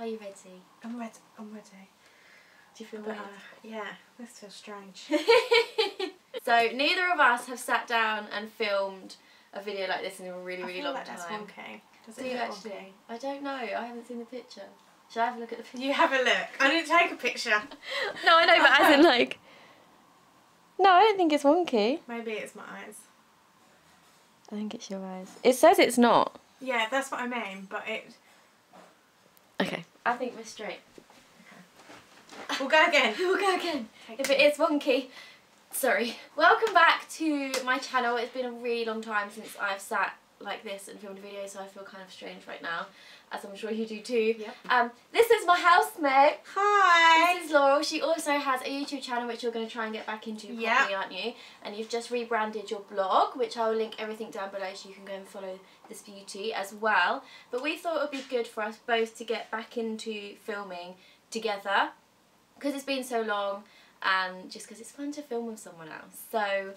Are you ready? I'm ready. I'm ready. Do you feel ready? uh, yeah, this feels strange. so neither of us have sat down and filmed a video like this in a really, really long like that's time. wonky. Does Do it you actually? wonky? I don't know. I haven't seen the picture. Should I have a look at the picture? You have a look. I didn't take a picture. No, I know, but as in like. No, I don't think it's wonky. Maybe it's my eyes. I think it's your eyes. It says it's not. Yeah, that's what I mean. But it. Okay. I think we're straight. We'll go again. We'll go again. If it is wonky, sorry. Welcome back to my channel. It's been a really long time since I've sat like this and filmed a video, so I feel kind of strange right now, as I'm sure you do too. Yep. Um, this is my housemate. Hi. This is Laurel. She also has a YouTube channel which you're going to try and get back into properly, Yep. aren't you? And you've just rebranded your blog, which I will link everything down below so you can go and follow this beauty as well. But we thought it would be good for us both to get back into filming together because it's been so long and just because it's fun to film with someone else. So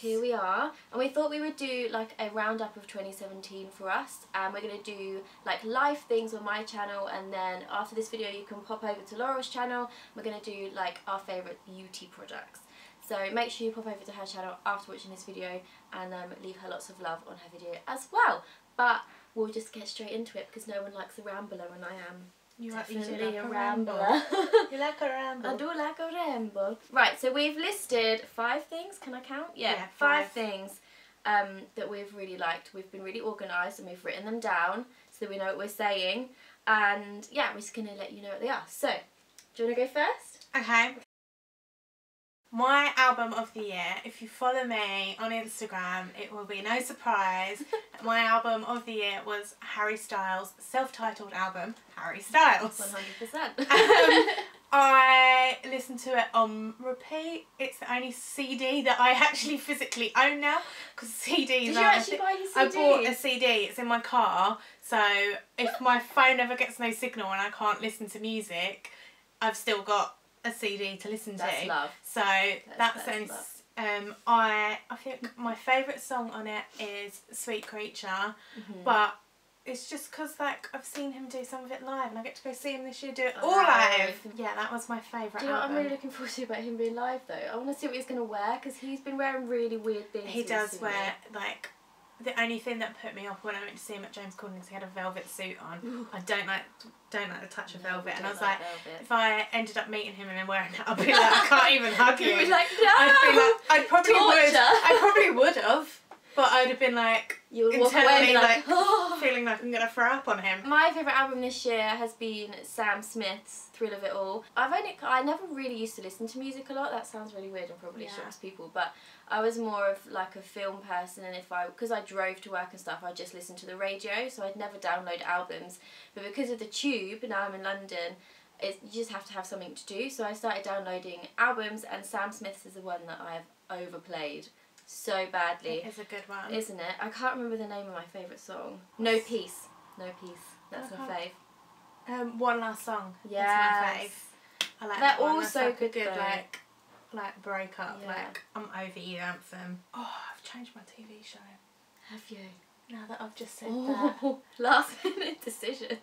here we are. And we thought we would do like a roundup of 2017 for us. And we're going to do like live things on my channel. And then after this video you can pop over to Laurel's channel. We're going to do like our favourite beauty products. So make sure you pop over to her channel after watching this video and um, leave her lots of love on her video as well. But we'll just get straight into it because no one likes a rambler and I am You are you do definitely like a a rambler. ramble. You like a ramble. I do like a ramble. Right, so we've listed five things. Can I count? Yeah, Yeah, five. five. things um, that we've really liked. We've been really organised and we've written them down so that we know what we're saying. And yeah, we're just going to let you know what they are. So, do you want to go first? Okay. My album of the year, if you follow me on Instagram, it will be no surprise. My album of the year was Harry Styles' self titled album, Harry Styles. 100%. Um, I listened to it on repeat. It's the only CD that I actually physically own now because CDs Did you actually buy his I bought a CD. It's in my car. So if my phone ever gets no signal and I can't listen to music, I've still got a CD to listen That's to. love. So that that's sense, love. um, I I think my favourite song on it is "Sweet Creature," Mhm. but it's just because like I've seen him do some of it live, and I get to go see him this year do it all know. live. Yeah, that was my favourite Do you know what I'm really looking forward to about him being live though? I want to see what he's going to wear because he's been wearing really weird things. He does wear like the only thing that put me off when I went to see him at James Corden is he had a velvet suit on. I don't like don't like the touch of No, velvet, and I was like, velvet. if I ended up meeting him and then wearing that, I'd be like, I can't even hug you. You'd be like, no! I'd be like, I probably would. I probably would have, but I'd have been like You would walk away and be like, like oh. feeling like I'm gonna throw up on him. My favourite album this year has been Sam Smith's Thrill of It All. I've only I never really used to listen to music a lot. That sounds really weird and probably Yeah. shocks people, but I was more of like a film person and if I because I drove to work and stuff, I just listened to the radio, so I'd never download albums. But because of the tube, now I'm in London, it, you just have to have something to do. So I started downloading albums and Sam Smith's is the one that I have overplayed so badly. It is a good one. Isn't it? I can't remember the name of my favourite song. No Peace. No Peace. That's my fave. um, one last song. is my fave. I like They're that all so like good a good like like breakup. Yeah. Like I'm over you anthem. Oh, I've changed my TV show. Have you? Now that I've just said that. Oh, last minute decisions.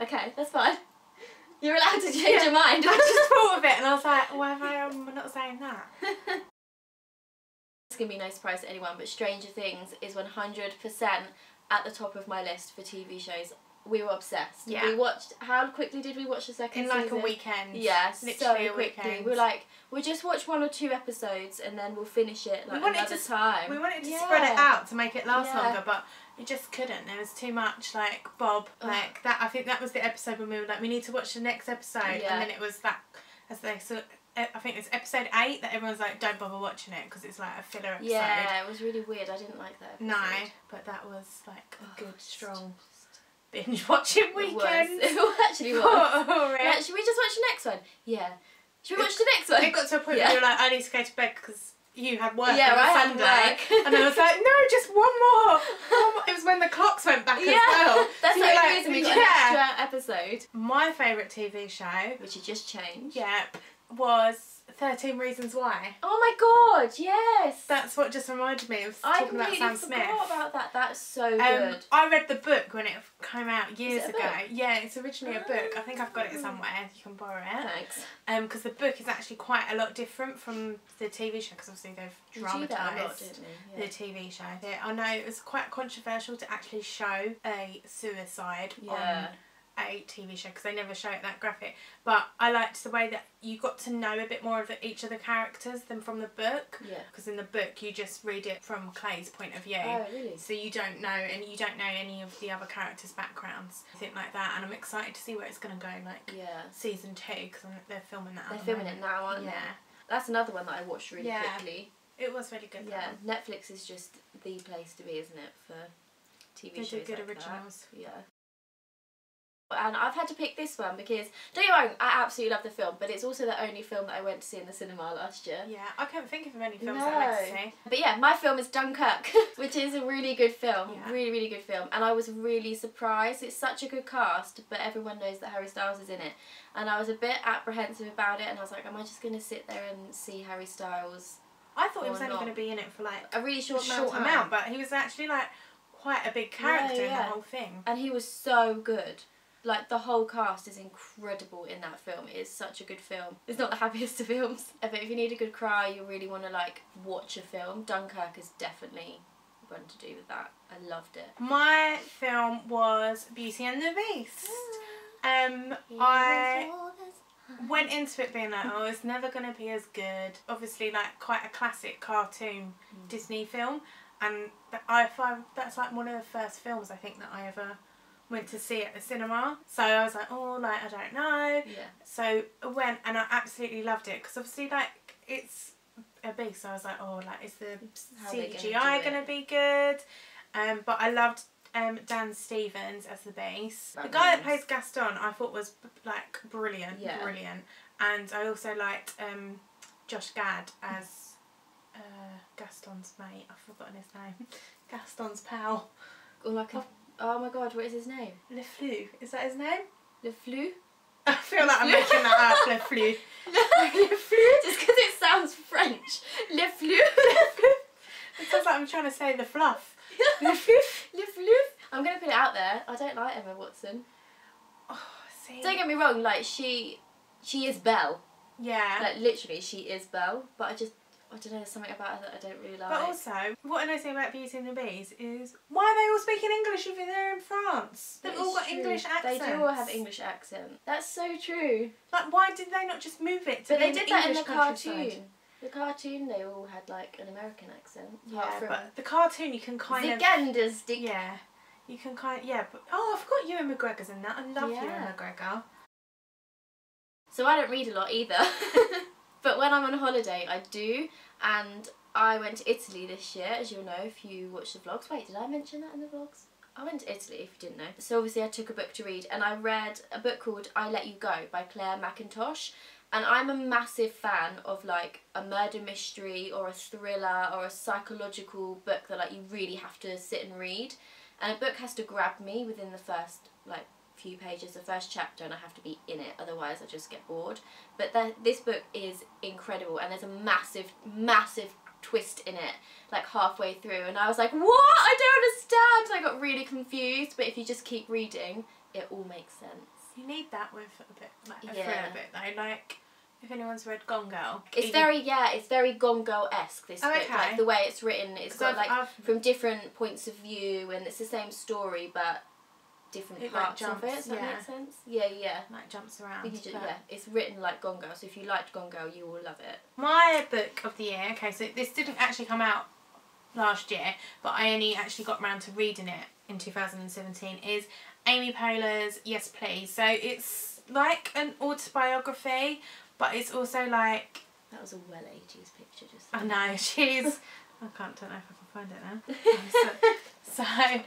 Okay, that's fine. You're allowed to change Yeah. your mind. I just thought of it and I was like, why am I um, not saying that? It's gonna be no surprise to anyone, but Stranger Things is 100% at the top of my list for TV shows. We were obsessed. Yeah. We watched. How quickly did we watch the second In like season? a weekend. Yes, Literally so a quickly. weekend. We were like, we'll just watch one or two episodes and then we'll finish it like We wanted another to- time. We wanted to Yeah. spread it out to make it last Yeah. longer, but it just couldn't. There was too much like Bob, Ugh. like that. I think that was the episode when we were like, we need to watch the next episode, Yeah. and then it was that as they so. I think it's episode eight that everyone's like, don't bother watching it because it's like a filler episode. Yeah, it was really weird. I didn't like that. Episode. No, but that was like a Oh, good, strong binge watching It was. weekend. It actually was. Oh, Like, right. should we just watch the next one? Yeah. Should we watch the next one? It got to a point Yeah. where you were like, I need to go to bed because you had work Yeah, on I Sunday. and I was like, no, just one more. One more. It was when the clocks went back yeah, as well. that's So like, reason we got yeah. an extra episode, My favourite TV show, which you just changed. yeah, was 13 Reasons Why. Oh my god, yes. That's what just reminded me of I talking about completely Sam forgot Smith. about that. That's so Um, good. I read the book when it came out years ago. book? Yeah, it's originally a book. I think I've got it Oh. somewhere. You can borrow it. Thanks. Um, because the book is actually quite a lot different from the TV show. Because obviously they've You do that a lot, dramatised the TV show. Yeah, I know it was quite controversial to actually show a suicide Yeah. on a TV show because they never show it that graphic. But I liked the way that you got to know a bit more of the, each of the characters than from the book. Yeah. Because in the book you just read it from Clay's point of view. Oh, really? So you don't know, and you don't know any of the other characters' backgrounds, anything like that. And I'm excited to see where it's going to go, like Yeah. season two, because they're filming that. They're filming it now, aren't Yeah, they? That's another one that I watched really Yeah. quickly. it was really good. Yeah, Netflix is just the place to be, isn't it, for TV. They shows do good like that. Yeah. And I've had to pick this one because, don't get me wrong, I absolutely love the film, but it's also the only film that I went to see in the cinema last year. Yeah, I can't think of many films that I like to see. But yeah, my film is Dunkirk, which is a really good film. Yeah. Really, really good film. And I was really surprised. It's such a good cast, but everyone knows that Harry Styles is in it. And I was a bit apprehensive about it, and I was like, am I just going to sit there and see Harry Styles I thought he was only going to be in it for like a really a short, short, amount, amount, but he was actually like quite a big character in the whole thing. And he was so good. Like the whole cast is incredible in that film. It is such a good film. It's not the happiest of films, but if you need a good cry, you really want to like watch a film. Dunkirk is definitely one to do with that. I loved it. My film was Beauty and the Beast. Um, I went into it being like, oh, it's never going to be as good. Obviously, like quite a classic cartoon Mm. Disney film, and I find that's like one of the first films I think that I ever went to see it at the cinema. So I was like, oh, like I don't know. Yeah. So I went and I absolutely loved it because obviously like it's a beast. So I was like, oh, like is the How CGI going to be good? Um, but I loved um, Dan Stevens as the bass. That the guy that plays Gaston, I thought was like brilliant, Yeah. brilliant. And I also liked um, Josh Gad as uh, Gaston's mate. I've forgotten his name. Gaston's pal. Or like a, oh my god, what is his name? Le Fleu. Is that his name? Le Fleu? I feel like I'm making that up. Le Fleu. Le Fleu? Just because it sounds French. Le Fleu? It sounds like I'm trying to say the fluff. Le Fleu. Le Fleu? I'm going to put it out there. I don't like Emma Watson. Oh, see. Don't get me wrong, like she she is Belle. Yeah. Like literally she is Belle, but I just I don't know, there's something about her that I don't really like. But also, what I know say about Beauty and the Beast is why are they all speaking English if they're in France? They've all got true. English accents. They do all have English accent. That's so true. Like, why did they not just move it to But they did that in the cartoon. The cartoon they all had like an American accent. Yeah, but the cartoon you can kind of Zigander's dick. yeah, you can kind of, yeah. But oh, I forgot Ewan McGregor's in that. I love Yeah. Ewan McGregor. So I don't read a lot either. but when I'm on holiday, I do. And I went to Italy this year, as you'll know if you watch the vlogs. Wait, did I mention that in the vlogs? I went to Italy, if you didn't know. So obviously I took a book to read, and I read a book called I Let You Go by Clare Mackintosh. And I'm a massive fan of like a murder mystery or a thriller or a psychological book that like you really have to sit and read. And a book has to grab me within the first like few pages, the first chapter, and I have to be in it. Otherwise, I just get bored. But the, this book is incredible, and there's a massive, massive twist in it, like halfway through, and I was like, "What? I don't understand." I got really confused. But if you just keep reading, it all makes sense. You need that with a bit, like a Yeah. thriller bit though. Like if anyone's read Gone Girl, It's even- very yeah, it's very Gone Girl esque. This Oh, book, okay. like the way it's written, it's got I've- like I've- from different points of view, and it's the same story but different It, like, parts of it. jumps, Does that yeah. make sense? Yeah, yeah. like jumps around. You can yeah, it's written like Gone Girl, so if you liked Gone Girl, you will love it. My book of the year, okay, so this didn't actually come out last year, but I only actually got around to reading it in 2017, is Amy Poehler's Yes Please. So it's like an autobiography, but it's also like, That was a well 80s picture just I then. know, she's, I can't, don't know if I can find it now. so, so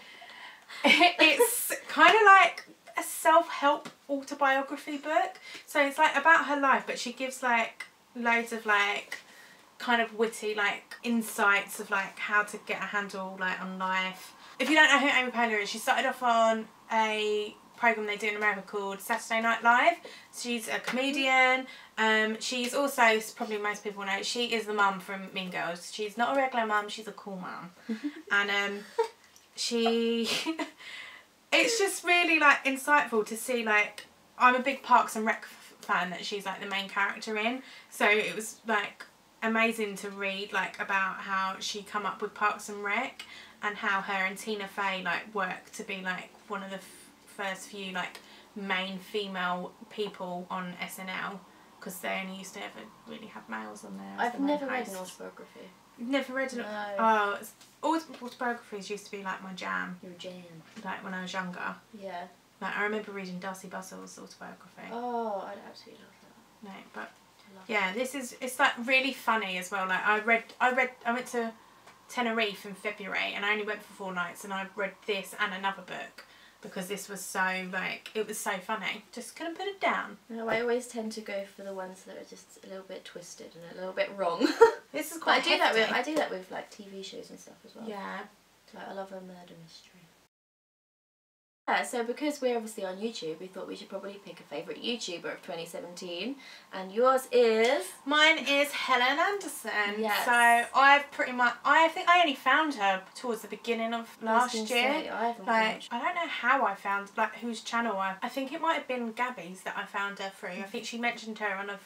it's kind of like a self-help autobiography book. So it's like about her life, but she gives like loads of like kind of witty like insights of like how to get a handle like on life. If you don't know who Amy Poehler is, she started off on a program they do in America called Saturday Night Live. She's a comedian. Um, she's also probably most people know she is the mum from Mean Girls. She's not a regular mum. She's a cool mum, and um, she. it's just really like insightful to see like I'm a big Parks and Rec fan that she's like the main character in. So it was like amazing to read like about how she come up with Parks and Rec and how her and Tina Fey like work to be like one of the f- first few like main female people on SNL because they only used to ever really have males on there. I've never read an autobiography. Never read an. No. Oh, it's, aut- autobiographies used to be like my jam, You're a jam. like when I was younger. Yeah. Like I remember reading Darcey Bussell's autobiography. Oh, I'd absolutely love that. No, but I love yeah, this is it's like really funny as well. Like I read, I read, I went to Tenerife in February, and I only went for four nights, and I read this and another book because this was so like it was so funny. Just couldn't put it down. No, I always tend to go for the ones that are just a little bit twisted and a little bit wrong. This is but I quite. do that with. I do that with like TV shows and stuff as well. Yeah. Like I love a murder mystery. Yeah, so because we're obviously on YouTube, we thought we should probably pick a favourite YouTuber of 2017, and yours is. Mine is Helen Anderson. Yes. So I've pretty much I think I only found her towards the beginning of last year. say, I haven't Like. I don't know how I found like whose channel I I think it might have been Gabby's that I found her through. I think she mentioned her on a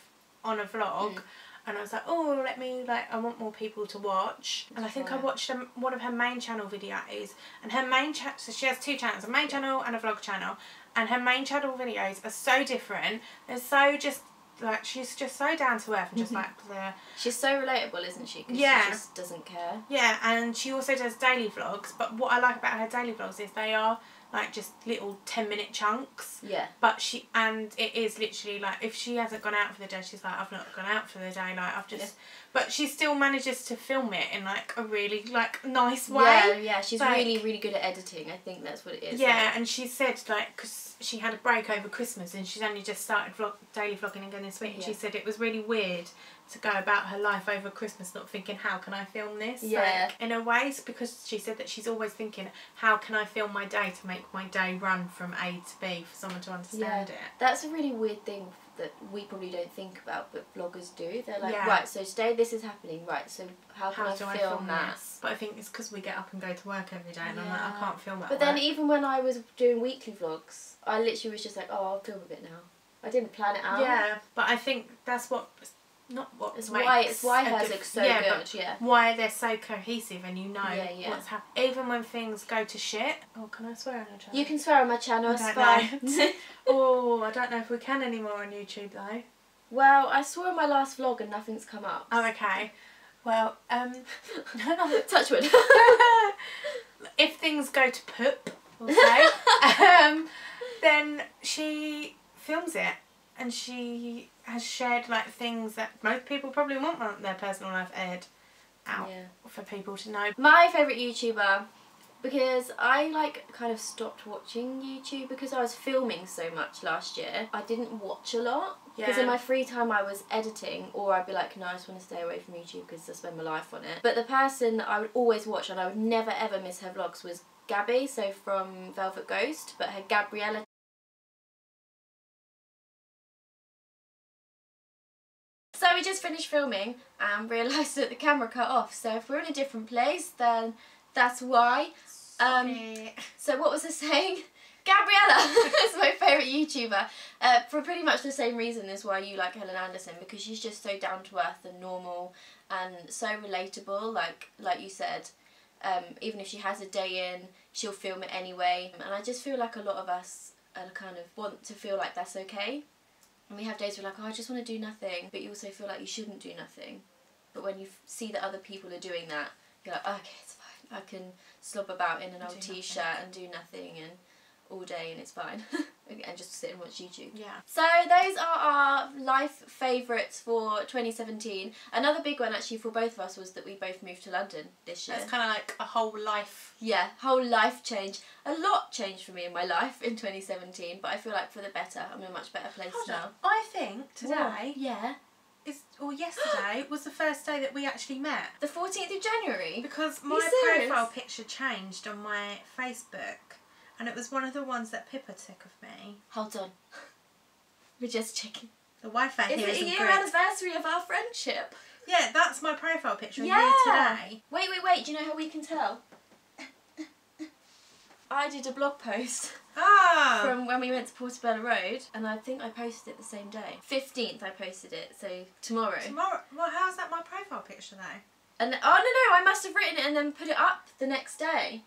on a vlog. Mm. And I was like, oh, let me like, I want more people to watch. And I think I watched um, one of her main channel videos. And her main channel so she has two channels, a main channel and a vlog channel. And her main channel videos are so different. They're so just like she's just so down to earth and just like the She's so relatable, isn't she Yeah. She just doesn't care. Yeah, and she also does daily vlogs. But what I like about her daily vlogs is they are like just little ten minute chunks. Yeah. But she and it is literally like if she hasn't gone out for the day, she's like I've not gone out for the day. Like I've just, Yeah. But she still manages to film it in like a really like nice way. Yeah, yeah. She's Like- really, really good at editing. I think that's what it is. Yeah, like- and she said like because she had a break over Christmas and she's only just started vlog daily vlogging again this week. And she said it was really weird to go about her life over Christmas, not thinking how can I film this. Yeah. Like, in a way, it's because she said that she's always thinking how can I film my day to make my day run from A to B for someone to understand it. That's a really weird thing that we probably don't think about, but vloggers do. They're like, Yeah. right, so today this is happening, right, so how can How I, do film I film that? this? But I think it's because we get up and go to work every day, and I'm like, I can't film that. But then even when I was doing weekly vlogs, I literally was just like, oh, I'll film a bit now. I didn't plan it out. yeah, but I think that's what not what It's makes why it's why a hers diff- looks so yeah, good, but yeah. why they're so cohesive and you know Yeah, yeah. what's happening. Even when things go to shit. Oh, can I swear on a channel? You can swear on my channel, I it's don't fine. know. oh, I don't know if we can anymore on YouTube though. well, I swore on my last vlog and nothing's come up. Oh, okay. Well, um, Touch wood. if things go to poop, we'll say, um, then she films it and she has shared like things that most people probably won't want their personal life aired out yeah. for people to know. My favourite YouTuber, because I like kind of stopped watching YouTube because I was filming so much last year. I didn't watch a lot. Because in my free time I was editing, or I'd be like, no, I just want to stay away from YouTube because I spend my life on it. But the person that I would always watch and I would never ever miss her vlogs was Gabby, so from Velvet Ghost, but her Gabriella So we just finished filming and realised that the camera cut off. So if we're in a different place, then that's why. Um, So what was I saying? Gabriella is my favourite YouTuber uh, for pretty much the same reason as why you like Helen Anderson because she's just so down to earth and normal and so relatable. Like like you said, um, even if she has a day in, she'll film it anyway. And I just feel like a lot of us are kind of want to feel like that's okay. And we have days where we're like, oh, I just want to do nothing, but you also feel like you shouldn't do nothing. But when you f- see that other people are doing that, you're like, okay, it's fine. I can slob about in an Do old t-shirt and do nothing and all day and it's fine. and just sit and watch YouTube. Yeah. So those are our life favourites for 2017. Another big one actually for both of us was that we both moved to London this year. That's kind of like a whole life. Yeah, whole life change. A lot changed for me in my life in 2017, but I feel like for the better. I'm in a much better place Hold now. on. I think today? Yeah. is or yesterday was the first day that we actually met. The 14th of January? Because my profile picture changed on my Facebook and it was one of the ones that Pippa took of me. Hold on. We're just checking. The Wi-Fi Is here it a year great. anniversary of our friendship? Yeah, that's my profile picture. Yeah. Yeah. today. Wait, wait, wait. Do you know how we can tell? I did a blog post Ah. from when we went to Portobello Road, and I think I posted it the same day. 15th, I posted it, so tomorrow. Tomorrow. Well, how's that my profile picture though? And oh no no, I must have written it and then put it up the next day.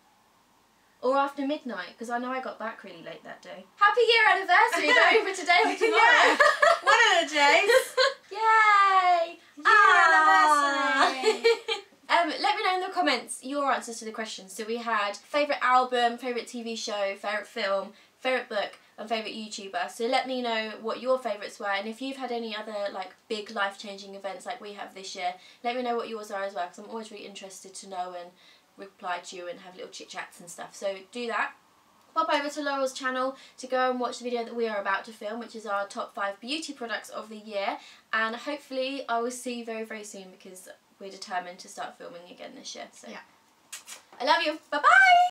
Or after midnight, because I know I got back really late that day. Happy year anniversary though for today or tomorrow. One of the days. Yay! Year Ah. anniversary. um, let me know in the comments your answers to the questions. So we had favourite album, favourite TV show, favourite film, favourite book, and favourite YouTuber. So let me know what your favourites were, and if you've had any other like big life changing events like we have this year, let me know what yours are as well, because I'm always really interested to know and reply to you and have little chit chats and stuff. So do that. Pop over to Laurel's channel to go and watch the video that we are about to film, which is our top five beauty products of the year. And hopefully, I will see you very, very soon because we're determined to start filming again this year. So, Yeah. I love you. Bye bye.